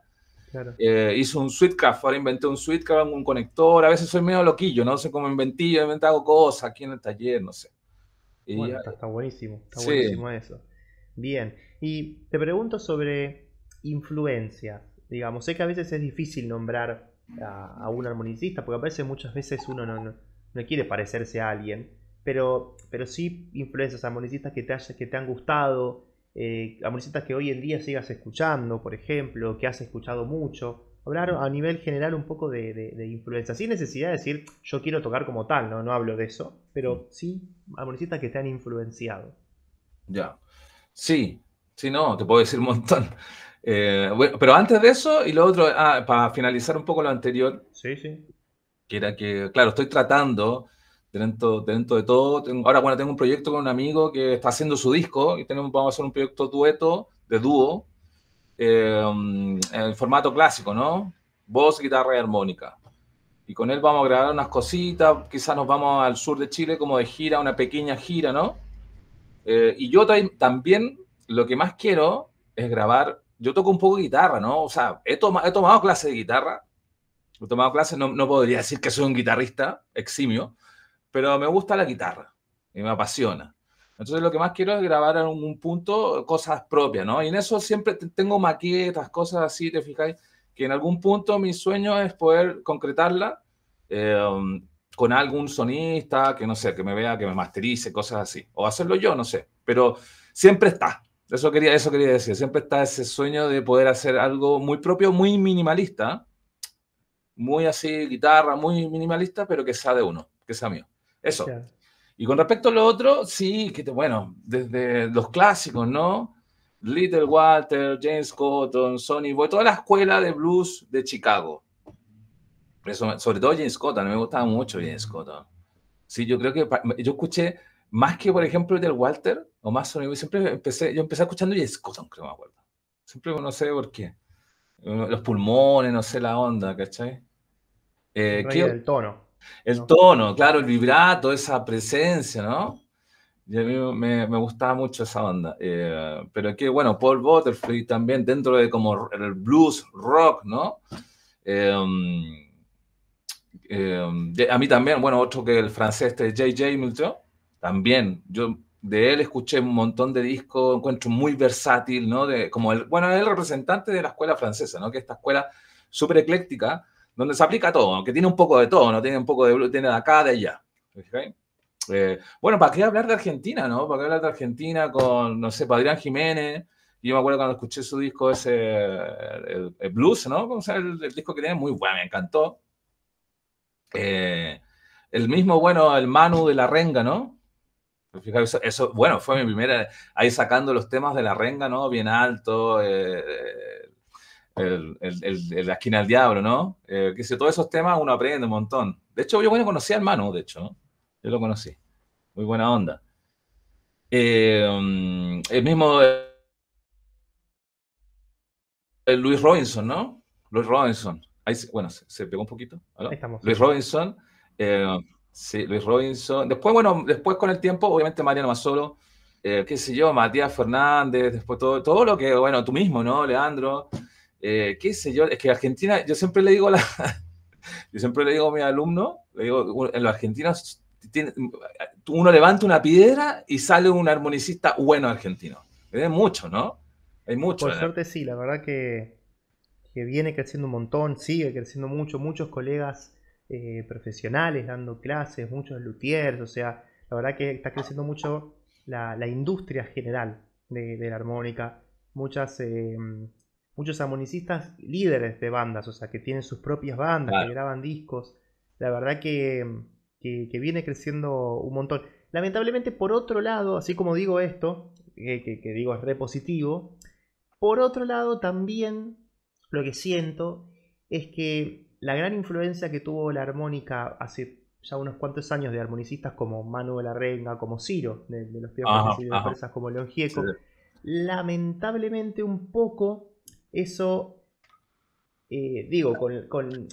Speaker 2: Eh, hizo un Sweetcraft, ahora inventé un Sweetcraft, un conector, a veces soy medio loquillo, no sé cómo inventillo, hago cosas aquí en el taller, no sé.
Speaker 1: está, buenísimo, está buenísimo eso. Bien, y te pregunto sobre influencia. Digamos, sé que a veces es difícil nombrar a, un armonicista, porque a veces muchas veces uno no, no, quiere parecerse a alguien, pero, pero sí influencias armonicistas que te, haya, que te han gustado, eh, que hoy en día sigas escuchando, por ejemplo, que has escuchado mucho. Hablar a nivel general un poco de, influencia, sin necesidad de decir yo quiero tocar como tal, no, no hablo de eso, pero sí armonistas que te han influenciado.
Speaker 2: Ya, sí, sí, no, te puedo decir un montón. Eh, bueno, pero antes de eso, y lo otro, ah, para finalizar un poco lo anterior,
Speaker 1: sí, sí.
Speaker 2: que era que, claro, estoy tratando dentro, dentro de todo. Tengo, ahora, bueno, tengo un proyecto con un amigo que está haciendo su disco y tenemos, vamos a hacer un proyecto dueto, de dúo, eh, en formato clásico, ¿no? Voz, guitarra y armónica. Y con él vamos a grabar unas cositas, quizás nos vamos al sur de Chile como de gira, una pequeña gira, ¿no? Eh, y yo también lo que más quiero es grabar, yo toco un poco de guitarra, ¿no? O sea, he, he tomado clases de guitarra, he tomado clases, no, no podría decir que soy un guitarrista eximio, pero me gusta la guitarra y me apasiona. Entonces lo que más quiero es grabar en un punto cosas propias, ¿no? Y en eso siempre tengo maquetas, cosas así, te fijáis, que en algún punto mi sueño es poder concretarla eh, con algún sonista, que no sé, que me vea, que me masterice, cosas así. O hacerlo yo, no sé. Pero siempre está. Eso quería, eso quería decir. Siempre está ese sueño de poder hacer algo muy propio, muy minimalista. Muy así, guitarra, muy minimalista, pero que sea de uno, que sea mío. Eso. Y con respecto a lo otro, sí, que bueno, desde los clásicos, ¿no? Little Walter, James Cotton, Sonny Boy, toda la escuela de blues de Chicago. Eso, sobre todo James Cotton, me gustaba mucho James Cotton. Sí, yo creo que yo escuché más que, por ejemplo, del Walter o más sonido, siempre empecé, yo empecé escuchando J. Scott, creo, me acuerdo. Siempre no sé por qué. Los pulmones, no sé la onda, ¿cachai?
Speaker 1: Eh, el tono.
Speaker 2: El tono, claro, el vibrato, esa presencia, ¿no? Y a mí me, me gustaba mucho esa onda. Eh, pero que, bueno, Paul Butterfield también dentro de como el blues, rock, ¿no? Eh, eh, a mí también, bueno, otro que el francés, este J.J. Milton, también, yo de él escuché un montón de discos, encuentro muy versátil, ¿no? De, como el, bueno, es el representante de la escuela francesa, ¿no? Que esta escuela súper ecléctica, donde se aplica todo, que tiene un poco de todo, ¿no? Tiene un poco de, tiene de acá, de allá. Eh, bueno, ¿para qué hablar de Argentina, no? ¿Para qué hablar de Argentina con, no sé, Adrián Jiménez? Yo me acuerdo cuando escuché su disco ese, blues, ¿no? O sea, el, disco que tiene muy bueno, me encantó. Eh, el mismo, bueno, el Manu de la Renga, ¿no? Eso, eso, bueno, fue mi primera, ahí sacando los temas de la Renga, ¿no? Bien alto, eh, el, el, la esquina del diablo, ¿no? Eh, que si todos esos temas uno aprende un montón. De hecho, yo bueno, conocí al Manu, de hecho, yo lo conocí. Muy buena onda. el mismo Luis Robinson, ¿no? Luis Robinson bueno, se, pegó un poquito. Luis Robinson. Eh, sí, Luis Robinson. Después, bueno, después con el tiempo, obviamente Mariano Masolo, eh, qué sé yo, Matías Fernández, después todo, todo lo que, bueno, tú mismo, ¿no? Leandro, eh, qué sé yo, es que Argentina, yo siempre le digo, la, yo siempre le digo a mi alumno, le digo, en los argentinos, uno levanta una piedra y sale un armonicista bueno argentino. Hay mucho, ¿no? Hay mucho.
Speaker 1: Por suerte sí, la verdad que que viene creciendo un montón, sigue creciendo mucho, muchos colegas eh, profesionales dando clases, muchos luthiers, o sea, la verdad que está creciendo mucho la, industria general de, la armónica, muchas, eh, muchos armonicistas líderes de bandas, o sea, que tienen sus propias bandas, que graban discos, la verdad que, que, viene creciendo un montón. Lamentablemente, por otro lado, así como digo esto, que, que digo es re positivo, por otro lado también lo que siento es que la gran influencia que tuvo la armónica hace ya unos cuantos años de armonicistas como Manu de la Renga, como Ciro, de, los piojos de empresas como León Gieco, lamentablemente un poco eso, eh, digo, con, con,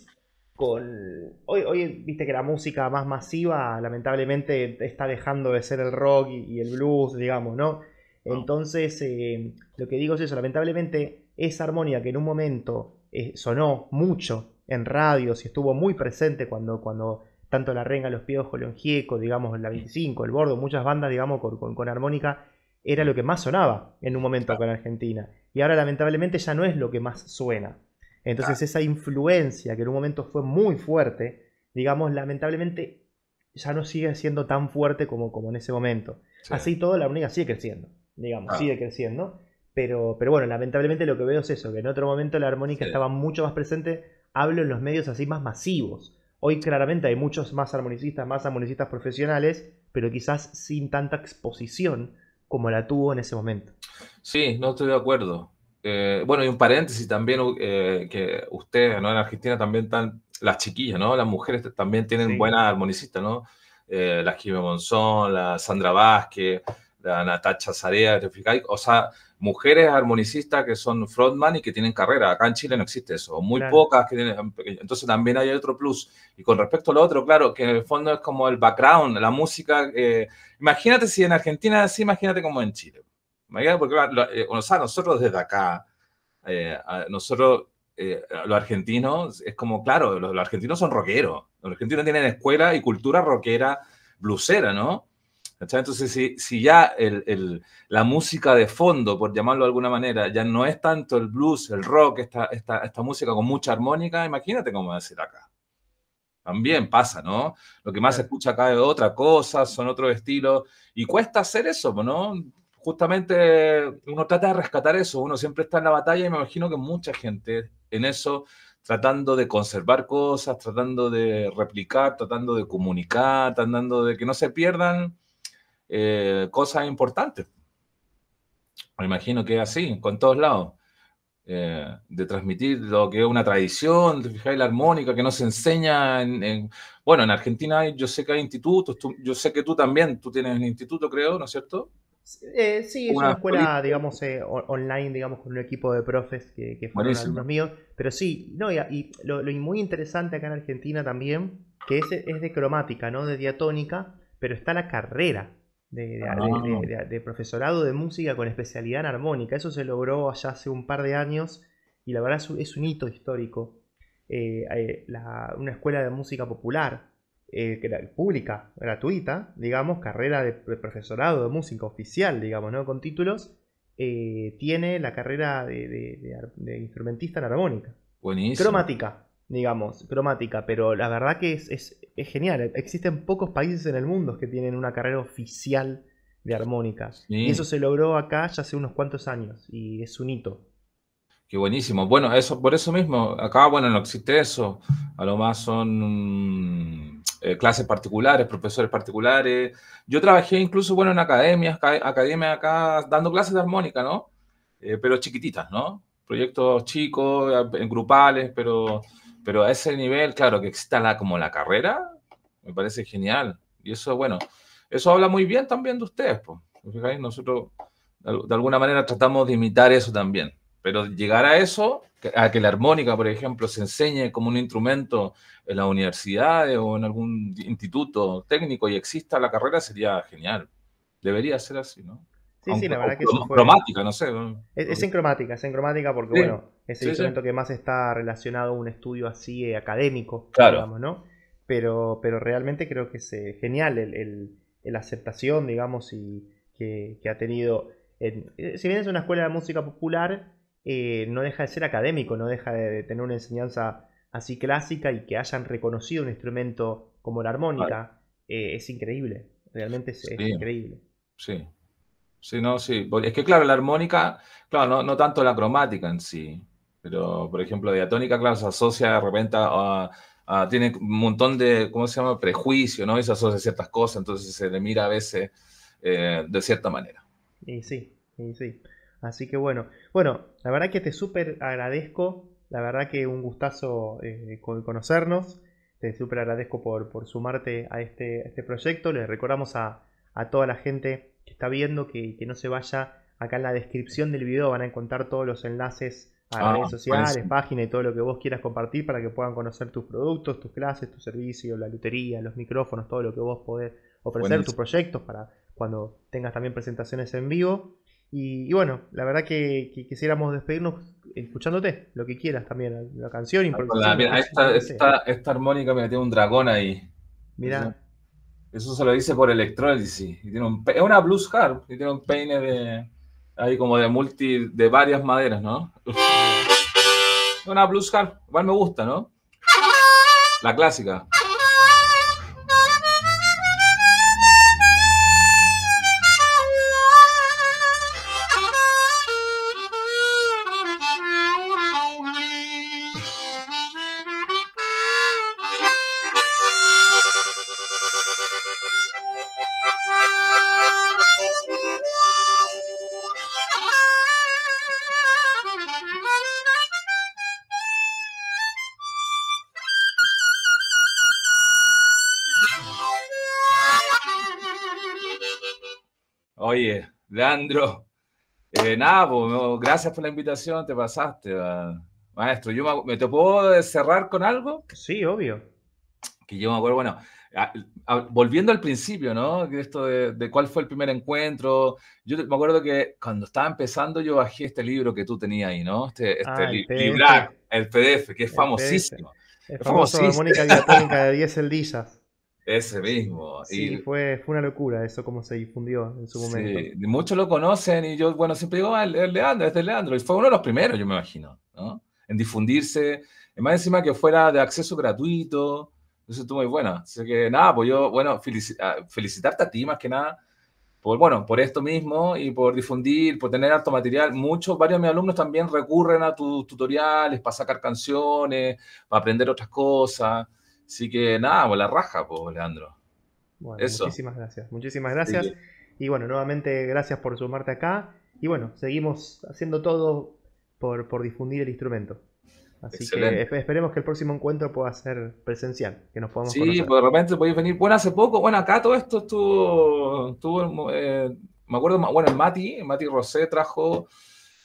Speaker 1: hoy, hoy viste que la música más masiva lamentablemente está dejando de ser el rock y, el blues, digamos, ¿no? Entonces, eh, lo que digo es eso, lamentablemente esa armonía que en un momento eh, sonó mucho en radios y estuvo muy presente cuando, cuando tanto La Renga, Los Piojos, León Gieco, digamos, la 25, El Bordo, muchas bandas, digamos, con, armónica, era lo que más sonaba en un momento acá en Argentina. Y ahora lamentablemente ya no es lo que más suena. Entonces esa influencia que en un momento fue muy fuerte, digamos, lamentablemente ya no sigue siendo tan fuerte como, como en ese momento. Así todo, la armónica sigue creciendo, digamos, sigue creciendo. Pero, pero bueno, lamentablemente lo que veo es eso, que en otro momento la armónica estaba mucho más presente, hablo en los medios así más masivos. Hoy claramente hay muchos más armonicistas, más armonicistas profesionales, pero quizás sin tanta exposición como la tuvo en ese momento.
Speaker 2: Sí, no estoy de acuerdo. Eh, bueno, y un paréntesis también, eh, que ustedes, ¿no? En Argentina también están, las chiquillas, ¿no? Las mujeres también tienen buenas armonicistas, ¿no? Eh, la Jimmy Monzón, la Sandra Vázquez, la Natacha Zarea, o sea, mujeres armonicistas que son frontman y que tienen carrera. Acá en Chile no existe eso, muy pocas que tienen, entonces también hay otro plus. Y con respecto a lo otro, claro, que en el fondo es como el background, la música. Eh, imagínate si en Argentina así, imagínate como en Chile. Imagínate porque eh, o sea, nosotros desde acá, eh, nosotros, los argentinos, es como, claro, los, los argentinos son rockeros. Los argentinos tienen escuela y cultura rockera, blusera, ¿no? Entonces, si, si ya el, la música de fondo, por llamarlo de alguna manera, ya no es tanto el blues, el rock, esta, esta, esta música con mucha armónica, imagínate cómo va a ser acá. También pasa, ¿no? Lo que más se escucha acá es otra cosa, son otros estilos, y cuesta hacer eso, ¿no? Justamente uno trata de rescatar eso, uno siempre está en la batalla y me imagino que mucha gente en eso tratando de conservar cosas, tratando de replicar, tratando de comunicar, tratando de que no se pierdan eh, cosas importantes. Me imagino que es así, con todos lados. eh, de transmitir lo que es una tradición, de fijar la armónica que no se enseña en, bueno, en Argentina yo sé que hay institutos, yo sé que tú también, tú tienes un instituto creo, ¿no es cierto?
Speaker 1: Eh, sí, es una, escuela, digamos, eh, online, digamos, con un equipo de profes que, que fueron alumnos míos. Pero sí, no, y, lo, muy interesante acá en Argentina también, que es, es de cromática, ¿no? De diatónica, pero está la carrera de, ah. de, profesorado de música con especialidad en armónica. Eso se logró allá hace un par de años y la verdad es un, hito histórico. Eh, una escuela de música popular eh, pública, gratuita, digamos, carrera de, profesorado de música oficial, digamos, ¿no? Con títulos, eh, tiene la carrera de, instrumentista en armónica.
Speaker 2: Buenísimo.
Speaker 1: Cromática, digamos, cromática, pero la verdad que es, es, genial. Existen pocos países en el mundo que tienen una carrera oficial de armónica. Y eso se logró acá ya hace unos cuantos años y es un hito.
Speaker 2: Qué buenísimo. Bueno, eso, por eso mismo, acá, bueno, no existe eso. A lo más son eh, clases particulares, profesores particulares. Yo trabajé incluso, bueno, en academias, academias acá dando clases de armónica, ¿no? Eh, pero chiquititas, ¿no? Proyectos chicos, en grupales, pero, pero a ese nivel, claro, que exista la, como la carrera, me parece genial. Y eso, bueno, eso habla muy bien también de ustedes, pues. Nosotros de alguna manera tratamos de imitar eso también. Pero llegar a eso, a que la armónica, por ejemplo, se enseñe como un instrumento en la universidad o en algún instituto técnico y exista la carrera, sería genial. Debería ser así, ¿no?
Speaker 1: Sí, sí, la verdad que
Speaker 2: eso fue... Cromática, no sé.
Speaker 1: Es, en cromática, es en cromática porque, bueno, es el instrumento que más está relacionado a un estudio así eh, académico,
Speaker 2: claro.
Speaker 1: digamos, ¿no? Pero, pero realmente creo que es eh, genial el, el, aceptación, digamos, y que, ha tenido... Eh, si bien es una escuela de música popular, eh, no deja de ser académico, no deja de, tener una enseñanza así clásica y que hayan reconocido un instrumento como la armónica, es increíble, realmente es, increíble.
Speaker 2: Sí, sí, no, sí, es que claro, la armónica, claro, no, tanto la cromática en sí, pero por ejemplo, diatónica, claro, se asocia de repente a, tiene un montón de, ¿cómo se llama?, prejuicio, ¿no? Y se asocia a ciertas cosas, entonces se le mira a veces eh, de cierta manera.
Speaker 1: Y sí, y sí. Así que bueno, bueno, la verdad que te súper agradezco, la verdad que un gustazo eh, conocernos, te súper agradezco por, por, sumarte a este, este proyecto, les recordamos a, toda la gente que está viendo que, no se vaya, acá en la descripción del video van a encontrar todos los enlaces a ah, redes sociales, páginas y todo lo que vos quieras compartir para que puedan conocer tus productos, tus clases, tus servicios, la lutería, los micrófonos, todo lo que vos podés ofrecer, tus proyectos para cuando tengas también presentaciones en vivo. Y, bueno, la verdad que, quisiéramos despedirnos escuchándote, lo que quieras también, la canción.
Speaker 2: esta, esta, esta, armónica me tiene un dragón ahí.
Speaker 1: Mira.
Speaker 2: Eso, se lo dice por electrólisis. Y tiene un, es una blues harp y tiene un peine de ahí como de multi, de varias maderas, ¿no? Una blues harp, igual me gusta, ¿no? La clásica. Oye, Leandro, eh, nada, gracias por la invitación, te pasaste, maestro. Yo me, te puedo cerrar con algo?
Speaker 1: Sí, obvio.
Speaker 2: Que yo me acuerdo, bueno, volviendo al principio, ¿no? Esto de, cuál fue el primer encuentro. Yo me acuerdo que cuando estaba empezando yo bajé este libro que tú tenías ahí, ¿no? Este, este ah, el, PDF. el PDF, que es famosísimo.
Speaker 1: El famoso armónica diatónica de 10 eldillas.
Speaker 2: Ese mismo.
Speaker 1: Sí, fue, fue una locura eso como se difundió en su momento. Sí,
Speaker 2: muchos lo conocen y yo, bueno, siempre digo, ah, el, Leandro, este es Leandro. Y fue uno de los primeros, yo me imagino, ¿no? En difundirse. Más encima que fuera de acceso gratuito. Eso estuvo muy bueno. Así que nada, pues yo, bueno, ah, felicitarte a ti más que nada. Por, bueno, por esto mismo y por difundir, por tener alto material. Muchos, varios de mis alumnos también recurren a tus tutoriales para sacar canciones, para aprender otras cosas. Así que nada, pues la raja, pues, Leandro.
Speaker 1: Bueno, muchísimas gracias. Muchísimas gracias. Y bueno, nuevamente gracias por sumarte acá. Y bueno, seguimos haciendo todo por, por difundir el instrumento. Así que esperemos que el próximo encuentro pueda ser presencial, que nos podamos
Speaker 2: Sí, pues de repente podéis venir. Bueno, hace poco, bueno, acá todo esto estuvo, estuvo eh, me acuerdo, bueno, Mati, Mati Rosé trajo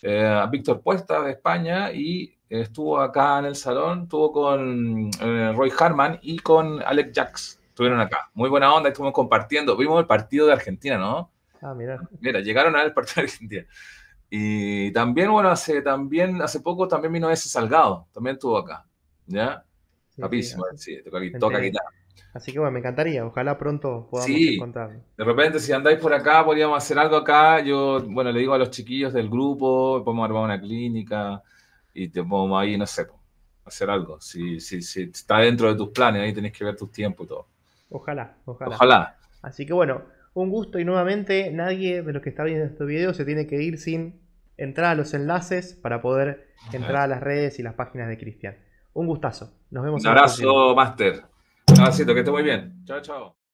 Speaker 2: eh, a Víctor Puesta de España y estuvo acá en el salón, estuvo con eh, Roy Harman y con Alex Jacks, estuvieron acá. Muy buena onda, estuvimos compartiendo, vimos el partido de Argentina, ¿no?
Speaker 1: Ah, mira.
Speaker 2: Mira, llegaron a ver el partido de Argentina. Y también, bueno, hace, también, hace poco también vino ese Salgado, también estuvo acá. ¿Ya? Capísimo, sí, toca, quitar.
Speaker 1: Así que bueno, me encantaría, ojalá pronto podamos sí, encontrar.
Speaker 2: De repente, si andáis por acá, podríamos hacer algo acá. Yo, bueno, le digo a los chiquillos del grupo, podemos armar una clínica y te podemos ahí, no sé, hacer algo. Si, si, si está dentro de tus planes, ahí tenés que ver tus tiempos y todo.
Speaker 1: Ojalá, ojalá.
Speaker 2: Ojalá.
Speaker 1: Así que bueno, un gusto y nuevamente nadie de los que está viendo este video se tiene que ir sin entrar a los enlaces para poder entrar a las redes y las páginas de Cristian. Un gustazo. Nos vemos.
Speaker 2: Un abrazo, Master. Un abracito, que esté muy bien. Chao, chao.